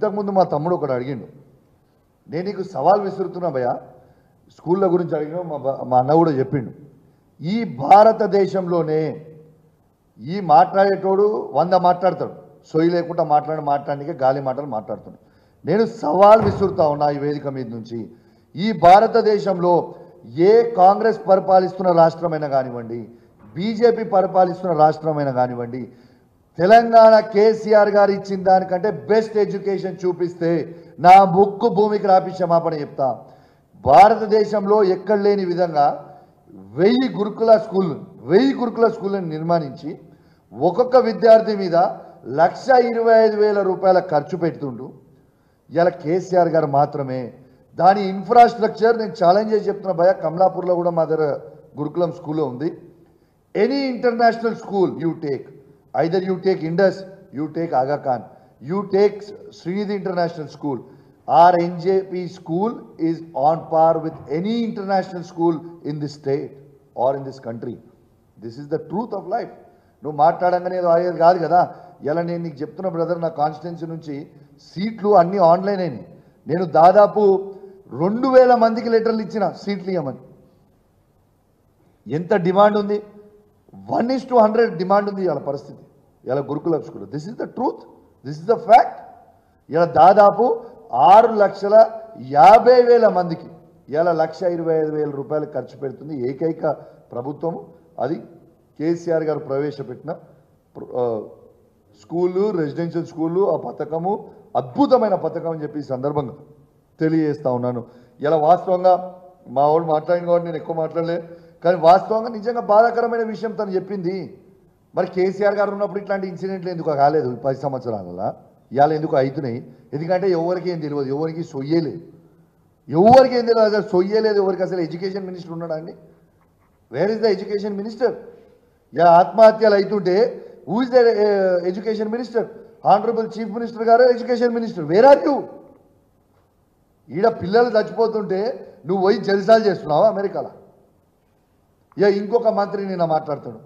ఇంతకుముందు మా తమ్ముడు ఒకడు అడిగిండు నేను నీకు సవాల్ విసురుతున్నా భయ స్కూళ్ళ గురించి అడిగిన మా మా అన్న కూడా చెప్పిండు ఈ భారతదేశంలోనే ఈ మాట్లాడేటోడు వంద మాట్లాడతాడు సొయ్యి లేకుండా మాట్లాడి మాట్లాడడానికి గాలి మాటలు మాట్లాడుతాడు నేను సవాల్ విసురుతా ఉన్నా ఈ వేదిక మీద నుంచి ఈ భారతదేశంలో ఏ కాంగ్రెస్ పరిపాలిస్తున్న రాష్ట్రమైనా కానివ్వండి బీజేపీ పరిపాలిస్తున్న రాష్ట్రమైనా కానివ్వండి తెలంగాణ కేసీఆర్ గారు ఇచ్చిన దానికంటే బెస్ట్ ఎడ్యుకేషన్ చూపిస్తే నా ముక్కు భూమికి రాపి క్షమాపణ చెప్తా. భారతదేశంలో ఎక్కడ లేని విధంగా వెయ్యి గురుకుల స్కూల్ వెయ్యి గురుకుల స్కూళ్ళని నిర్మాణించి ఒక్కొక్క విద్యార్థి మీద లక్ష ఇరవై ఐదు వేల రూపాయల ఖర్చు పెడుతుండు. ఇలా కేసీఆర్ గారు మాత్రమే. దాని ఇన్ఫ్రాస్ట్రక్చర్ నేను ఛాలెంజ్ చేసి చెప్తున్న భయ కమలాపూర్లో కూడా మా దగ్గర గురుకులం స్కూల్లో ఉంది. Any international school you take either you take Indus you take Aga Khan you take Srinidhi international school or NJP school is on par with any international school in this state or in this country this is the truth of life నువ్వు మాట్లాడంగానే ఏదో అయ్యేది కాదు కదా. ఇలా నేను నీకు చెప్తున్న బ్రదర్ నా కాన్స్టిట్యున్సీ నుంచి సీట్లు అన్నీ ఆన్లైన్ అయినాయి. నేను దాదాపు రెండు వేల మందికి లెటర్లు ఇచ్చిన సీట్లు ఇవ్వమని ఎంత డిమాండ్ ఉంది? One is to hundred demand ఉంది ఇలా పరిస్థితి. ఇలా గురుకుల school this is the truth this is the fact ఇలా దాదాపు ఆరు లక్షల యాభై వేల మందికి ఇలా లక్ష ఇరవై ఐదు వేల రూపాయలు ఖర్చు పెడుతుంది ఏకైక ప్రభుత్వం అది కేసీఆర్ గారు ప్రవేశపెట్టిన ప్ర- స్కూళ్ళు రెసిడెన్షియల్ స్కూళ్ళు ఆ పథకము అద్భుతమైన పథకం అని చెప్పి సందర్భంగా తెలియజేస్తా ఉన్నాను. ఇలా వాస్తవంగా మా వాడు మాట్లాడిన కాబట్టి నేను ఎక్కువ మాట్లాడలేదు కానీ వాస్తవంగా నిజంగా బాధాకరమైన విషయం తను చెప్పింది. మరి కేసీఆర్ గారు ఉన్నప్పుడు ఇట్లాంటి ఇన్సిడెంట్లు ఎందుకు కాలేదు పది సంవత్సరాల ఇవాళ ఎందుకు అవుతున్నాయి ఎందుకంటే ఎవరికి ఏం తెలియదు ఎవరికి సొయ్యలేదు ఎవరికి ఏం తెలియదు అసలు సొయ్యలేదు ఎవరికి అసలు ఎడ్యుకేషన్ మినిస్టర్ ఉన్నాడా అండి? Where is the education minister ఇలా ఆత్మహత్యలు అవుతుంటే who is the education minister honourable chief minister గారు education minister where are you ఈడ పిల్లలు చచ్చిపోతుంటే నువ్వు పోయి జల్సాలు చేస్తున్నావా అమెరికాలో? ఇక ఇంకొక మంత్రి నిన్న మాట్లాడతాడు.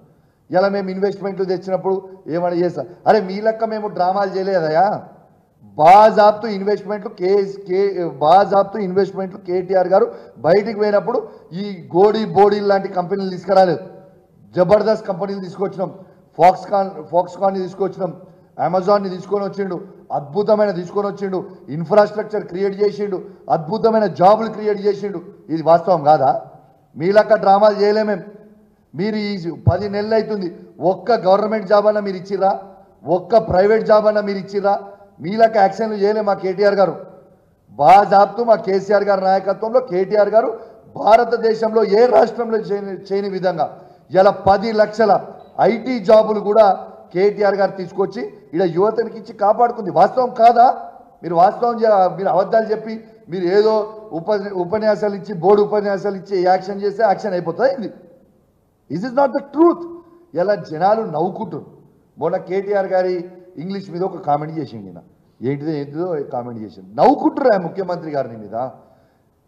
ఇలా మేము ఇన్వెస్ట్మెంట్లు తెచ్చినప్పుడు ఏమని చేస్తా? అరే మీ లెక్క మేము డ్రామాలు చేయలేదయా బాజాబ్తు ఇన్వెస్ట్మెంట్లు కే కే బాజాబ్తు ఇన్వెస్ట్మెంట్లు కేటీఆర్ గారు బయటికి పోయినప్పుడు ఈ గోడి బోడీ లాంటి కంపెనీలు తీసుకురాలేదు. జబర్దస్త్ కంపెనీలు తీసుకొచ్చినాం. ఫాక్స్కాన్ ఫాక్స్కాన్ని తీసుకొచ్చినాం. అమెజాన్ని తీసుకొని వచ్చిండు. అద్భుతమైన తీసుకొని వచ్చిండు. ఇన్ఫ్రాస్ట్రక్చర్ క్రియేట్ చేసిండు. అద్భుతమైన జాబులు క్రియేట్ చేసిండు. ఇది వాస్తవం కాదా? మీ లెక్క డ్రామాలు చేయలేమేం మీరు ఈ పది నెలలు అవుతుంది ఒక్క గవర్నమెంట్ జాబ్ అన్నా మీరు ఇచ్చిరా ఒక్క ప్రైవేట్ జాబ్ అన్నా మీరు ఇచ్చిరా మీలక్క యాక్షన్లు చేయలే మా కేటీఆర్ గారు. బాగా జాబ్తూ మా కేసీఆర్ గారి నాయకత్వంలో కేటీఆర్ గారు భారతదేశంలో ఏ రాష్ట్రంలో చేయని విధంగా ఇలా పది లక్షల ఐటీ జాబులు కూడా కేటీఆర్ గారు తీసుకొచ్చి ఇలా యువతనికి ఇచ్చి కాపాడుకుంది. వాస్తవం కాదా? మీరు వాస్తవం మీరు అబద్ధాలు చెప్పి మీరు ఏదో ఉప ఉపన్యాసాలు ఇచ్చి బోర్డు ఉపన్యాసాలు ఇచ్చి యాక్షన్ చేస్తే యాక్షన్ అయిపోతుంది ఇది is is not the truth ఇలా జనాలు నవ్వుకుంటారు మొన్న కేటీఆర్ గారి ఇంగ్లీష్ మీద ఒక కామెంట్ చేసింది ఈయన ఏంటిదో ఏంటిదో కామెంట్ చేసింది నవ్వుకుంటారు ఆ ముఖ్యమంత్రి గారిని మీద?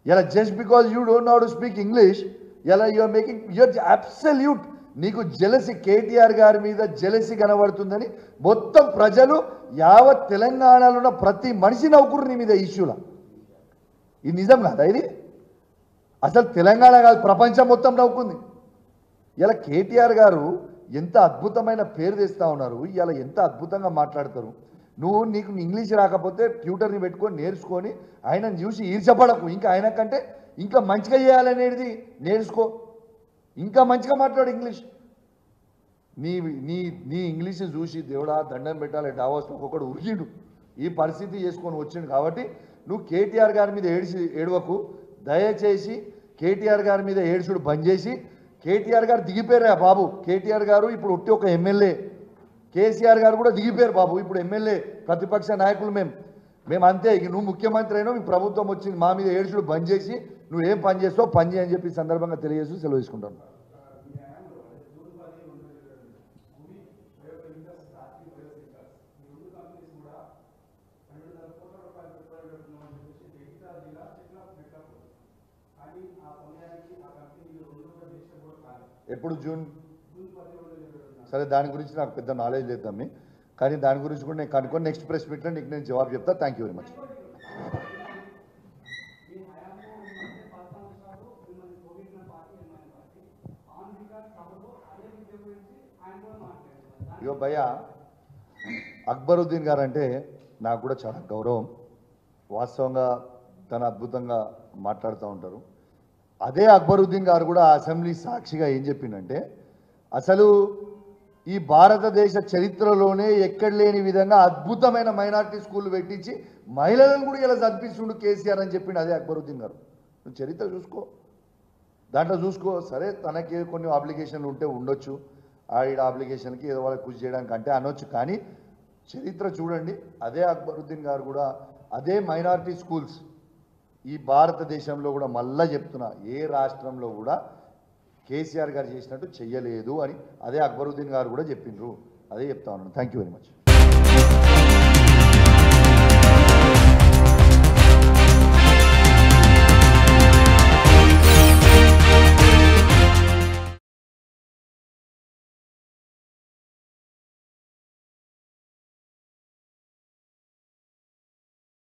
ఇలా just because you don't not to speak English ఇలా యూఆర్ మేకింగ్ యూఆర్ అబ్సల్యూట్ నీకు జెలసి కేటీఆర్ గారి మీద జెలసి కనబడుతుందని మొత్తం ప్రజలు యావత్ తెలంగాణలో ఉన్న ప్రతి మనిషి నవ్వుకురు నీ మీద ఇష్యూలా? ఇది నిజం కాదా ఇది? అసలు తెలంగాణ కాదు ప్రపంచం మొత్తం నవ్వుకుంది. ఇలా కేటీఆర్ గారు ఎంత అద్భుతమైన పేరు తెస్తా ఉన్నారు ఇలా ఎంత అద్భుతంగా మాట్లాడతారు. నువ్వు నీకు ఇంగ్లీష్ రాకపోతే ట్యూటర్ని పెట్టుకొని నేర్చుకొని ఆయనను చూసి ఈర్చపడకు ఇంకా ఆయన కంటే ఇంకా మంచిగా చేయాలనేది నేర్చుకో. ఇంకా మంచిగా మాట్లాడు ఇంగ్లీష్. నీ నీ నీ ఇంగ్లీష్ చూసి దేవుడా దండం పెట్టాలి డావోస్లో ఒక్కొక్కడు ఉరికిండు. ఈ పరిస్థితి చేసుకొని వచ్చిండు కాబట్టి నువ్వు కేటీఆర్ గారి మీద ఏడిసి ఏడవకు. దయచేసి కేటీఆర్ గారి మీద ఏడుచుడు బంద్ చేసి. కేటీఆర్ గారు దిగిపోయారా బాబు. కేటీఆర్ గారు ఇప్పుడు ఒట్టి ఒక ఎమ్మెల్యే. కేసీఆర్ గారు కూడా దిగిపోయారు బాబు. ఇప్పుడు ఎమ్మెల్యే ప్రతిపక్ష నాయకులు మేము మేము అంతే. ఇక నువ్వు ముఖ్యమంత్రి అయినా మీ ప్రభుత్వం వచ్చింది. మా మీద ఏడుచుడు బంద్ చేసి. నువ్వు ఏం పని చేస్తావు పని చేయని చెప్పి సందర్భంగా తెలియజేస్తూ సెలవు తీసుకుంటాను ఎప్పుడు జూన్? సరే దాని గురించి నాకు పెద్ద నాలెడ్జ్ లేదు తమ్మి. కానీ దాని గురించి కూడా నేను కనుక్కొని నెక్స్ట్ ప్రెస్ మీట్లో నీకు నేను జవాబు చెప్తా. థ్యాంక్ యూ వెరీ మచ్ ఇగో భయ్య అక్బరుద్దీన్ గారు అంటే నాకు కూడా చాలా గౌరవం. వాస్తవంగా తను అద్భుతంగా మాట్లాడుతూ ఉంటారు. అదే అక్బరుద్దీన్ గారు కూడా అసెంబ్లీ సాక్షిగా ఏం చెప్పిండంటే అసలు ఈ భారతదేశ చరిత్రలోనే ఎక్కడ లేని విధంగా అద్భుతమైన మైనారిటీ స్కూల్ పెట్టించి మహిళలను కూడా ఇలా చదివిస్తుండు కేసీఆర్ అని చెప్పిండు అదే అక్బరుద్దీన్ గారు. నువ్వు చరిత్ర చూసుకో. దాంట్లో చూసుకో. సరే తనకి కొన్ని అప్లికేషన్లు ఉంటే ఉండొచ్చు. ఆవిడ అప్లికేషన్కి ఏదో వాళ్ళకి కృషి చేయడానికి అంటే అనొచ్చు. కానీ చరిత్ర చూడండి. అదే అక్బరుద్దీన్ గారు కూడా అదే మైనారిటీ స్కూల్స్ ఈ భారతదేశంలో కూడా మళ్ళా చెప్తున్నా ఏ రాష్ట్రంలో కూడా కేసీఆర్ గారు చేసినట్టు చెయ్యలేదు అని అదే అక్బరుద్దీన్ గారు కూడా చెప్పిండ్రు. అదే చెప్తా ఉన్నాను. Thank you very much